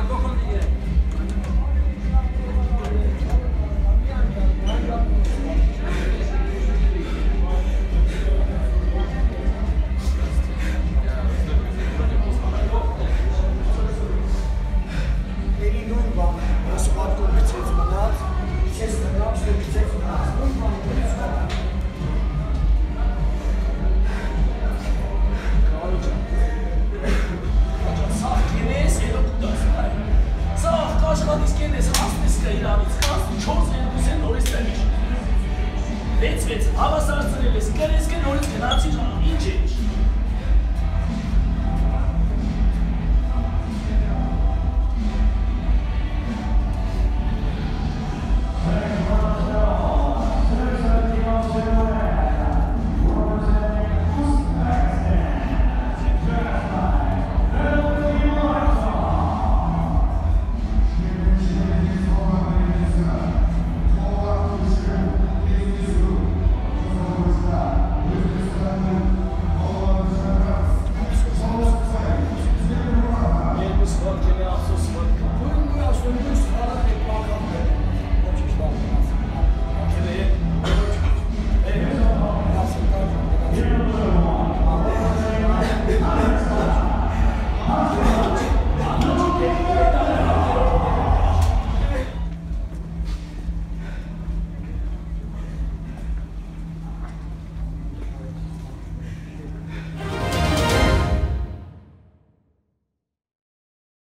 আগ্রহ աշխատիս կենես, հասնես կա իրավից, կասնի 4 երկուս են նորից տեղիշ։ 6-6 հավասարացրել ես, կրես կը նորից գնացիր